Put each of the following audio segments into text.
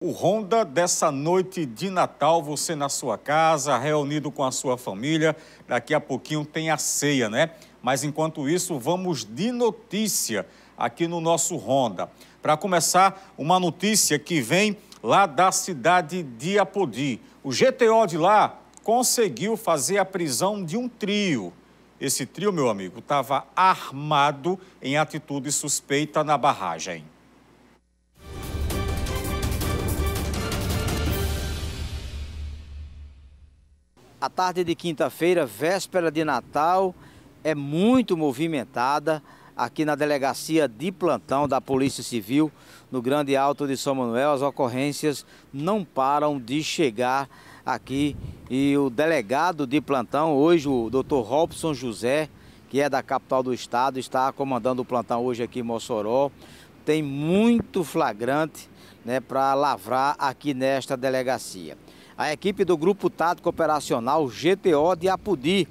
O Ronda dessa noite de Natal, você na sua casa, reunido com a sua família. Daqui a pouquinho tem a ceia, né? Mas enquanto isso, vamos de notícia aqui no nosso Ronda. Para começar, uma notícia que vem lá da cidade de Apodi. O GTO de lá conseguiu fazer a prisão de um trio. Esse trio, meu amigo, estava armado em atitude suspeita na barragem. A tarde de quinta-feira, véspera de Natal, é muito movimentada aqui na delegacia de plantão da Polícia Civil, no Grande Alto de São Manuel. As ocorrências não param de chegar aqui e o delegado de plantão, hoje o Dr. Robson José, que é da capital do estado, está comandando o plantão hoje aqui em Mossoró. Tem muito flagrante né, para lavrar aqui nesta delegacia. A equipe do Grupo Tático Operacional GTO de Apudi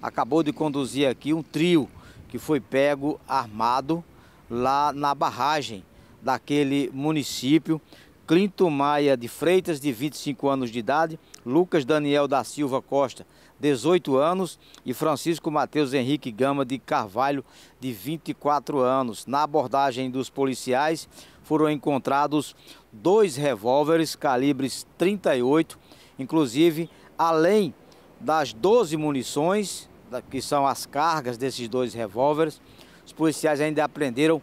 acabou de conduzir aqui um trio que foi pego armado lá na barragem daquele município. Clinton Maia de Freitas, de 25 anos de idade, Lucas Daniel da Silva Costa, 18 anos, e Francisco Matheus Henrique Gama de Carvalho, de 24 anos. Na abordagem dos policiais foram encontrados dois revólveres calibres 38 Inclusive, além das 12 munições, que são as cargas desses dois revólveres, os policiais ainda apreenderam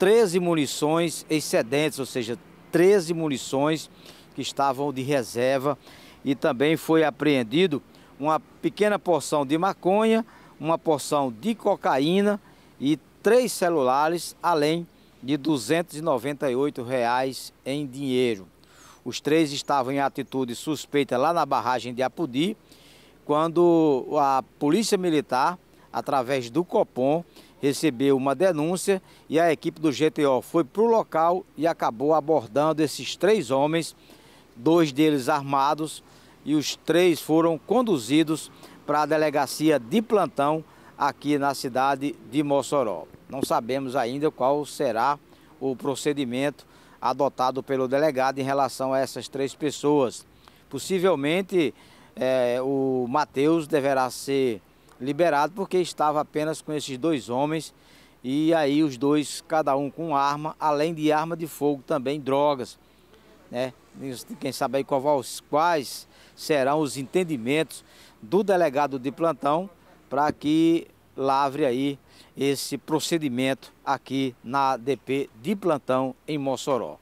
13 munições excedentes, ou seja, 13 munições que estavam de reserva e também foi apreendido uma pequena porção de maconha, uma porção de cocaína e três celulares, além de 298 reais em dinheiro. Os três estavam em atitude suspeita lá na barragem de Apudi, quando a Polícia Militar, através do Copom, recebeu uma denúncia e a equipe do GTO foi para o local e acabou abordando esses três homens, dois deles armados, e os três foram conduzidos para a delegacia de plantão aqui na cidade de Mossoró. Não sabemos ainda qual será o procedimento adotado pelo delegado em relação a essas três pessoas. Possivelmente é, o Matheus deverá ser liberado porque estava apenas com esses dois homens e aí os dois, cada um com arma, além de arma de fogo também drogas. Né? Quem sabe aí quais serão os entendimentos do delegado de plantão para que lavre aí esse procedimento aqui na DP de plantão em Mossoró.